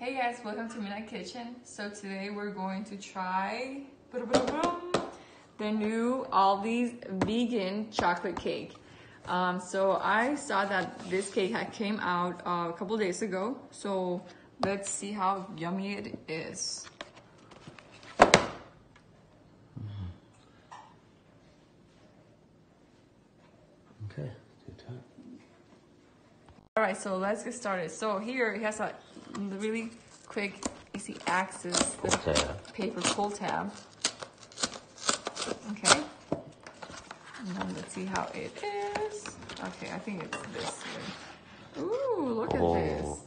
Hey guys, welcome to Midnight Kitchen. So today we're going to try the new Aldi's vegan chocolate cake. Um, so I saw that this cake had came out uh, a couple days ago. So let's see how yummy it is. Okay, good time. All right, so let's get started. So here it has a really quick, easy access the tab. paper pull tab. Okay. And then let's see how it is. Okay, I think it's this way. Ooh, look at this. Oh.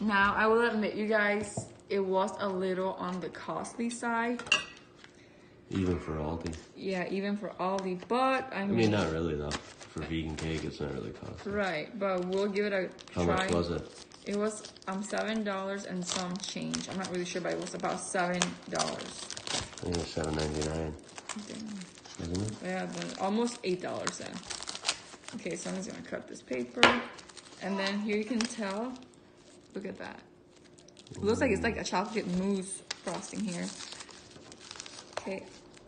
Now, I will admit, you guys, it was a little on the costly side. Even for Aldi. Yeah, even for Aldi, but I I mean, mean, not really though. For vegan cake, it's not really costly. right, but we'll give it a How try. much was it? It was um seven dollars and some change. I'm not really sure, but it was about seven dollars. I think it was seven ninety nine, isn't it? Yeah, then almost eight dollars then. Okay, so I'm just gonna cut this paper, and then here you can tell. Look at that. It looks like it's like a chocolate mousse frosting here. Okay.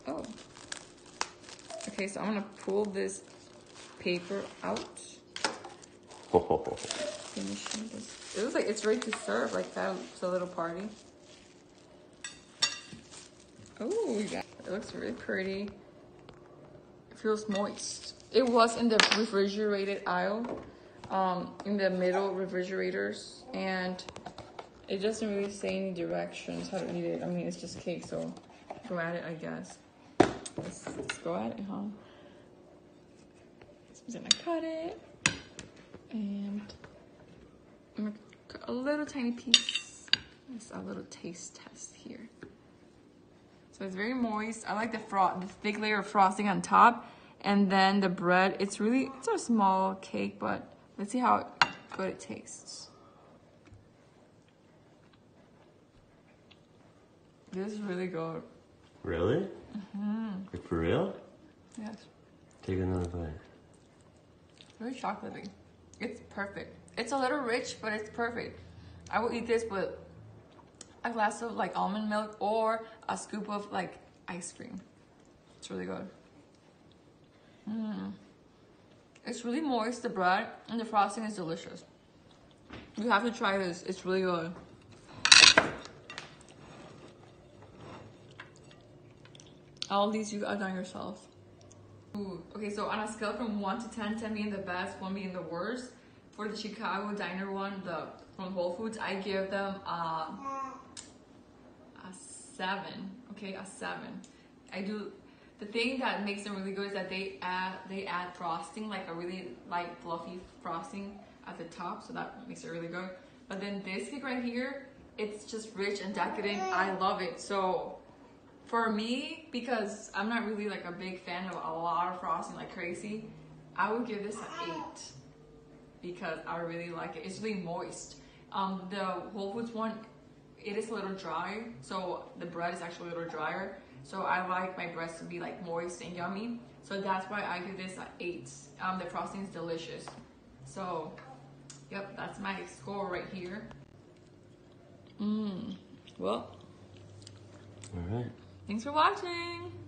Oh. Okay, so I'm gonna pull this paper out. Finishing this. It looks like it's ready to serve, like that. It's a little party. Oh, yeah. It looks really pretty. It feels moist. It was in the refrigerated aisle, um, in the middle refrigerators, and it doesn't really say any directions how to eat it. I mean, it's just cake, so go at it, I guess. Let's, let's go at it, huh? So I'm gonna cut it, and I'm gonna cut a little tiny piece. It's a little taste test here. So it's very moist. I like the fro- the thick layer of frosting on top, and then the bread. It's really it's a small cake, but let's see how good it tastes. This is really good. Really? Mm-hmm. Like for real? Yes, Take another bite. very chocolatey. It's perfect. It's a little rich, but it's perfect. I will eat this with a glass of like almond milk or a scoop of like ice cream. It's really good. Mm. It's really moist, the bread, and the frosting is delicious. You have to try this. It's really good. All these you got done yourself. Ooh, okay, so on a scale from 1 to 10, 10 being the best, 1 being the worst, for the Chicago Diner one, the from Whole Foods, I give them uh, a 7. Okay, a 7. I do the thing that makes them really good is that they add they add frosting, like a really light fluffy frosting at the top, so that makes it really good. But then this cake right here, it's just rich and decadent. I love it. So for me, because I'm not really like a big fan of a lot of frosting like crazy, I would give this an eight because I really like it. It's really moist. Um, the Whole Foods one, it is a little dry, so the bread is actually a little drier. So I like my breads to be like moist and yummy. So that's why I give this an eight. Um, the frosting is delicious. So, yep, that's my score right here. Mmm. Well, All right. thanks for watching. Bye.